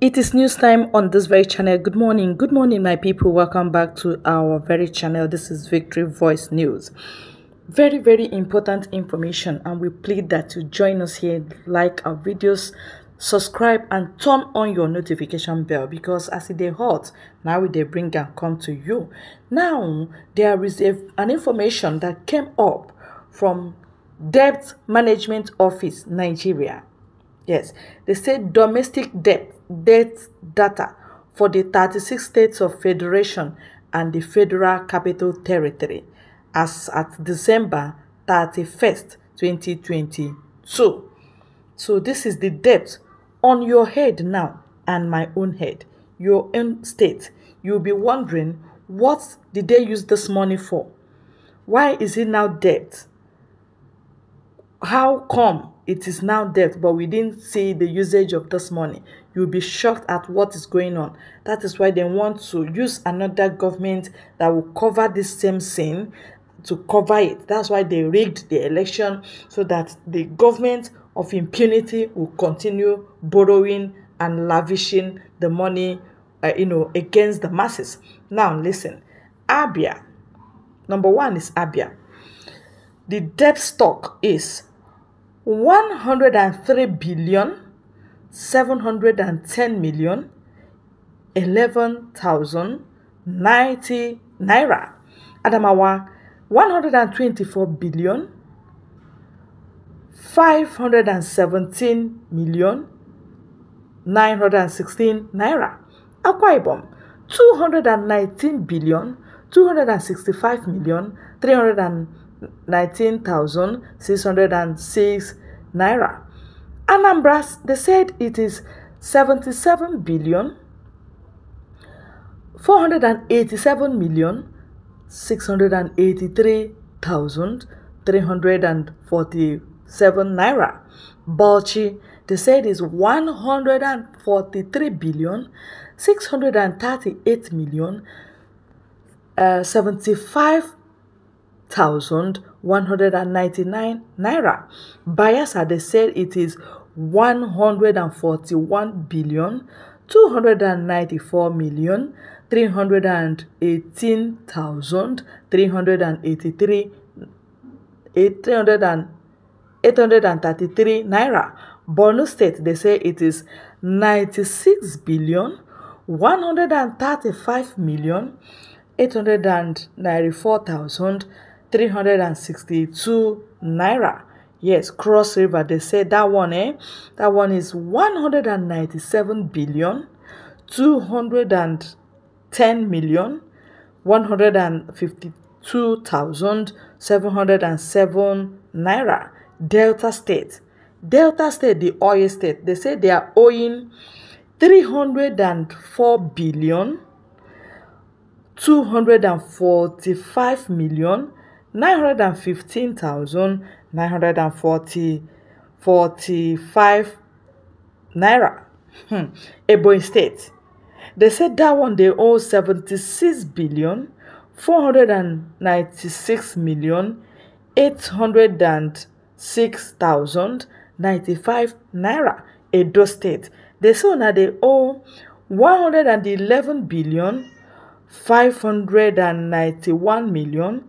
It is news time on this very channel. Good morning. Good morning, my people. Welcome back to our very channel. This is Victory Voice News. Very, very important information, and we plead that you join us here, like our videos, subscribe, and turn on your notification bell because as it is hot, now they bring and come to you. Now, there is a, an information that came up from Debt Management Office, Nigeria. Yes, they say domestic debt debt data for the 36 states of federation and the federal capital territory as at December 31st, 2022. So this is the debt on your head now and my own head, your own state. You'll be wondering, what did they use this money for? Why is it now debt? How come it is now debt, but we didn't see the usage of this money. You'll be shocked at what is going on. That is why they want to use another government that will cover this same sin to cover it. That's why they rigged the election so that the government of impunity will continue borrowing and lavishing the money, uh, you know, against the masses. Now, listen, Abia, number one is Abia. The debt stock is 103 billion seven hundred and ten million eleven thousand ninety naira. Adamawa one hundred and twenty-four billion five hundred and seventeen million nine hundred and sixteen naira. Akwa Ibom two hundred and nineteen billion two hundred and sixty-five million three hundred and nineteen thousand six hundred and six naira. Anambra, they said it is 77 billion 487 million 683,347 naira. Bauchi, they said is 143 billion 638 million uh, 75 thousand one hundred and ninety-nine naira. Bayelsa they said it is 141 billion 294 million 318,383 833 naira. Borno State, they say it is 96 billion 135 million 894,362 naira. Yes, Cross River, they say that one, eh? That one is 197 billion, 210 million, 152,707 naira. Delta State. Delta State, the oil state, they say they are owing 304 billion, 245 million, 915,000 nine hundred and forty forty-five naira. Hmm. Ebonyi State. They said that one they owe seventy-six billion four hundred and ninety-six million eight hundred and six thousand ninety-five naira. Edo State. They say now they owe one hundred and eleven billion five hundred and ninety-one million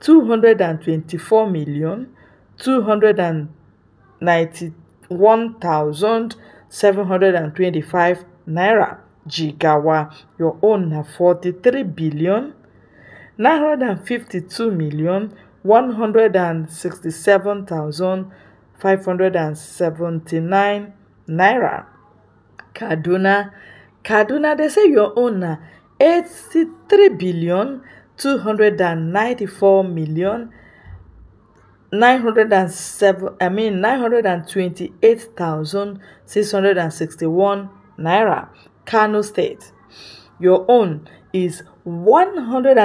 eight hundred and fifty-six million one hundred and eighty-two thousand eight hundred and forty-nine naira. Gombe the say una own na one hundred and thirty-nine billion three hundred and twenty-two million eight hundred and ninety-five thousand six hundred and ninety-seven naira. Imo state hey they say your own na two hundred and four billion two hundred and twenty-four million two hundred and thousand seven hundred and twenty-five naira Jigawa. Your own na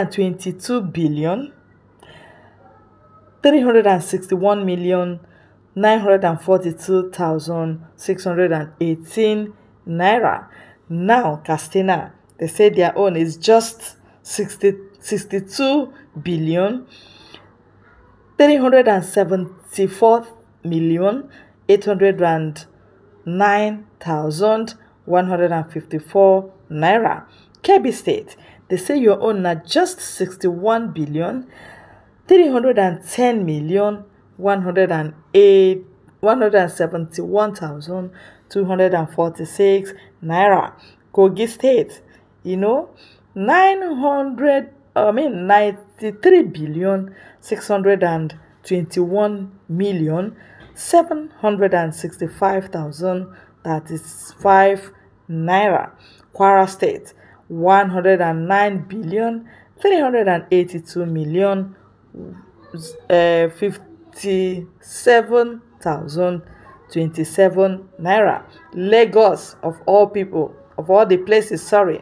43 billion 952 million 167,579 naira. They say your own na 83 billion 294 million 907 I mean 928,661 naira. Kano State. Your own is 122 billion 361 million 942,618 naira. Now, Katsina, they say their own is just 60, 62 billion 374 million 809,154 naira. Kebbi State, they say your own just 61 billion 310 million 108 171,246 naira. Kogi State, you know, 900 I mean 93 billion 621 million 765,035 naira. Kwara State 109 billion 382 million uh, 57,027 naira. Lagos of all people of all the places sorry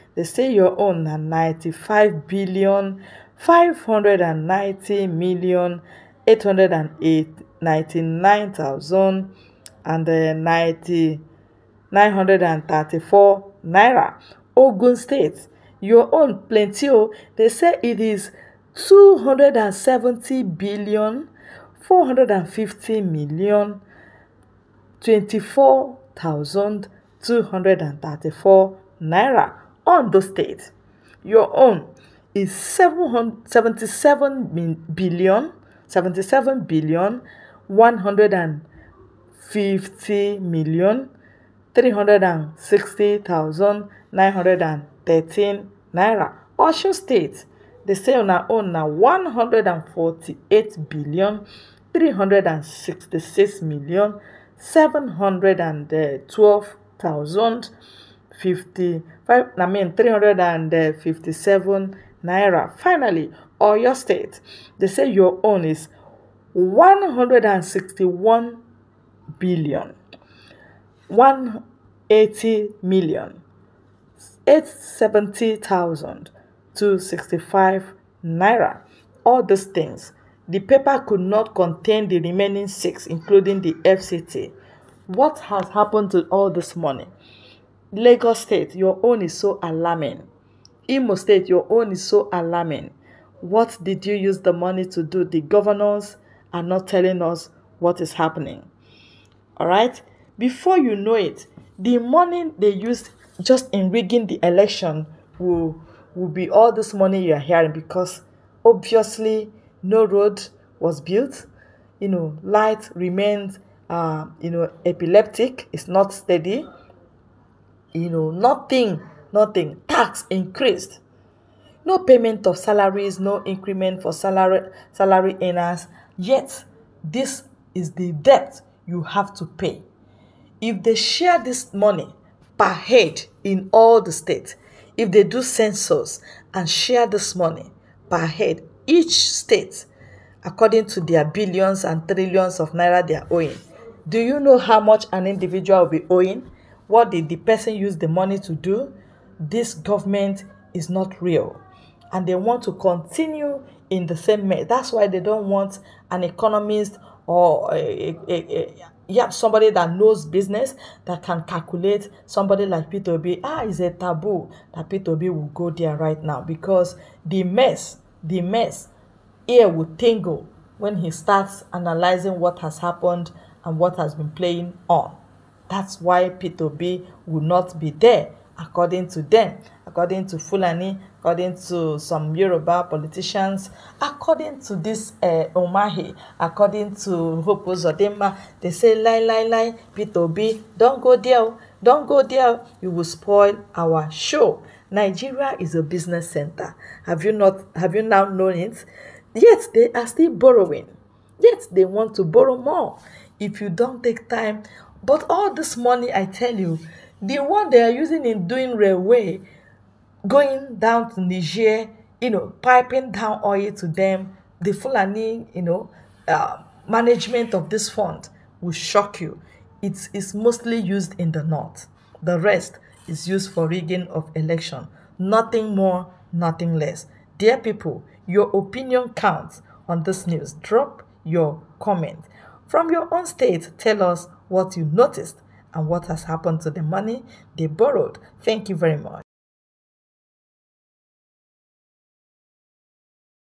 they say your own na 95 billion 590 million 899,000 and uh, 90 934 naira. Ogun State, your own plenty oh, they say it is 270 billion 450 million 24,234 naira. Ondo State, your own is 77 billion 77 billion 150 million 360,913 naira. Osun State, they say una own na 148 billion 366 million 712,055 I mean 357 uh, naira. Finally, Oyo State, they say your own is 161 billion 180 million 870,000 to 65 naira. All these things, the paper could not contain the remaining six, including the FCT. What has happened to all this money? Lagos State, your own is so alarming. Imo State, your own is so alarming. What did you use the money to do? The governors are not telling us what is happening. All right? Before you know it, the money they used just in rigging the election will, will be all this money you are hearing because obviously no road was built. You know, light remains, uh, you know, epileptic. It's not steady. You know, nothing, nothing. Tax increased. No payment of salaries, no increment for salary salary earners. Yet, this is the debt you have to pay. If they share this money per head in all the states, if they do census and share this money per head, each state, according to their billions and trillions of naira they are owing, do you know how much an individual will be owing? What did the person use the money to do? This government is not real. And they want to continue in the same way. That's why they don't want an economist or a, a, a, yeah, somebody that knows business that can calculate somebody like Peter Obi. Ah, is a taboo that Peter Obi will go there right now because the mess, the mess, ear will tingle when he starts analyzing what has happened and what has been playing on. That's why Peter B will not be there, according to them, according to Fulani, according to some Yoruba politicians, according to this uh, Omahi, according to Hope Uzodinma, they say, lie, lie, lie, Peter B, don't go there, don't go there, you will spoil our show. Nigeria is a business center. Have you not, have you now known it? Yet they are still borrowing. Yet they want to borrow more. If you don't take time but all this money, I tell you, the one they are using in doing railway, going down to Niger, you know, piping down oil to them, the Fulani, you know, uh, management of this fund will shock you. It is mostly used in the north. The rest is used for rigging of election. Nothing more, nothing less. Dear people, your opinion counts on this news. Drop your comment. From your own state, tell us what you noticed and what has happened to the money they borrowed. Thank you very much.